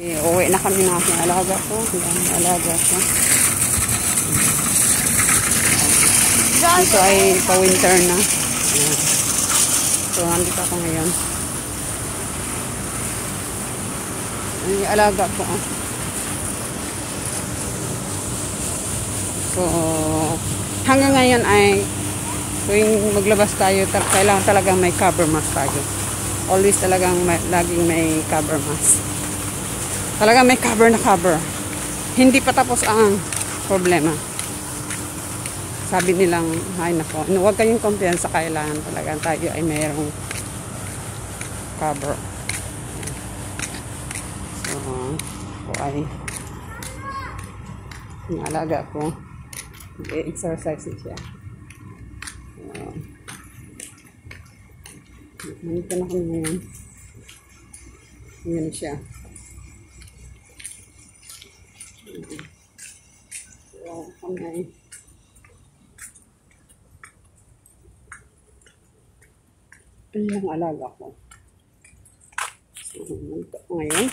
Eh, uwi na kami ng aking alaga ko. Ang alaga ko. Dito ay pa-winter na. So, andito ako ngayon. Ang alaga ko. ah. So, hanggang ngayon ay tuwing maglabas tayo, kailangan talagang may cover mask tayo. Always talagang may, laging may cover mask. Talagang may cover na cover. Hindi pa tapos ang problema. Sabi nilang, ay nako, huwag kayong kumpiyansa, kailangan talaga tayo ay mayroong cover. So, ako ay yung alaga ko, i-exercise siya. Uh, nandito na kami ngayon. Yan siya. Kami Ano ang alaga ko? So, ngayon.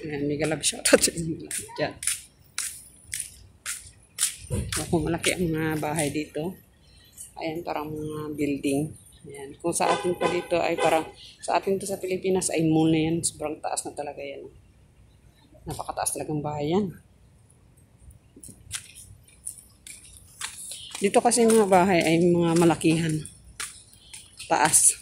Ayan, may galab lahat dyan. So, kung malaki ang mga bahay dito, ayan, parang mga building. Ayan. Kung sa atin pa dito ay parang, sa atin to sa Pilipinas ay muna yan. Sobrang taas na talaga yan. Napakataas talagang bahay yan. Dito kasi mga bahay ay mga malakihan. Taas.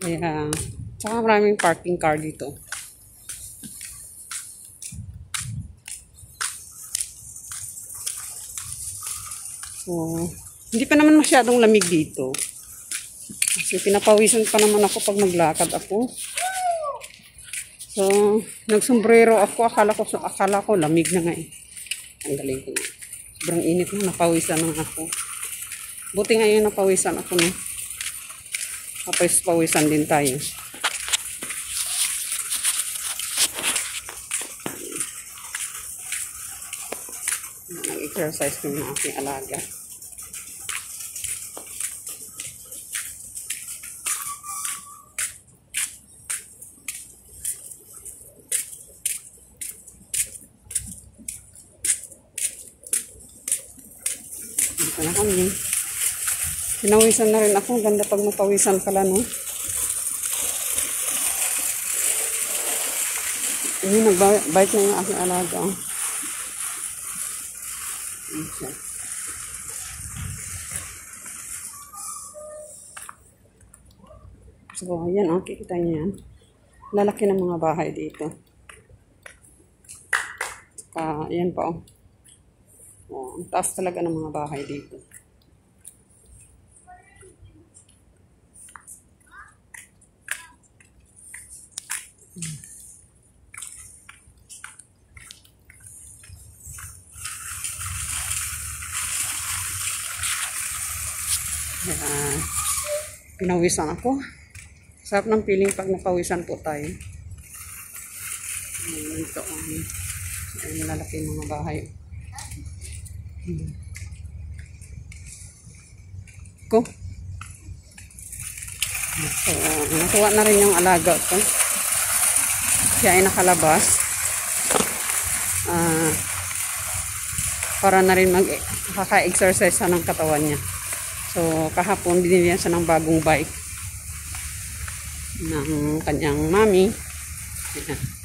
Kaya, tsaka maraming parking car dito. So, hindi pa naman masyadong lamig dito. Kasi pinapawisan pa naman ako pag maglakad ako. So, nagsombrero ako. Akala ko, akala ko lamig na nga eh. Ang galing ko. Sobrang init na. Napawisan na ako. Buti ngayon napawisan ako no. Tapos pawisan din tayo. Nag-exercise ko ng aking alaga. Na kami. Pinawisan na rin ako. Ganda pag mapawisan pala, no? Hindi, nagbite na yung aking alaga. siya. So, ayan, oh, kikita niyo yan. Lalaki ng mga bahay dito. Saka, ayan pa, oh. Oh, ang taas talaga ng mga bahay dito. Kaya, pinawisan ako. Sarap ng feeling pag napawisan po tayo. Ayan, ito. Um, malalaki yung mga bahay. Ko. So, nakuha na rin yung alaga ko. Siya ay nakalabas. Ah, para na rin mag kaka-exercise siya ng katawan niya. So, kahapon binili siya ng bagong bike ng kanyang mami. Ayan.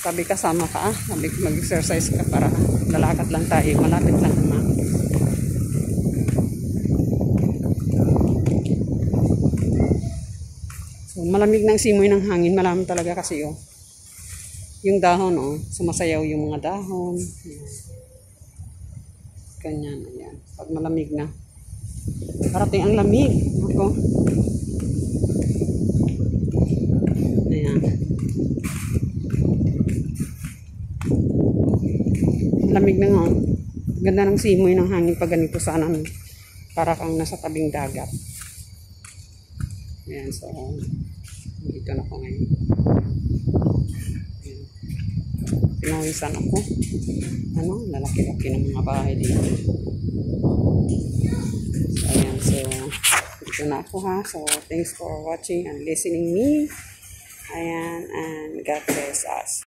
Sabi kasama ka ah. Mag-exercise ka para lalakad lang tayo. Malapit lang naman. So, malamig ng simoy ng hangin. Malamig talaga kasi oh. Yung dahon oh. Sumasayaw yung mga dahon. Ganyan. Ayan. Pag malamig na. Parating ang lamig. Ako. Ayan. Lamig na nga. Ganda ng simoy ng hangin pag ganito sana. Para kang nasa tabing dagat. Ayan, so dito na ako ngayon. Ayan. Pinawisan ako. Ano, lalaki-laki ng mga bahay dito. So, ayan. So, dito na ako ha. So, thanks for watching and listening me. Ayan. And God bless us.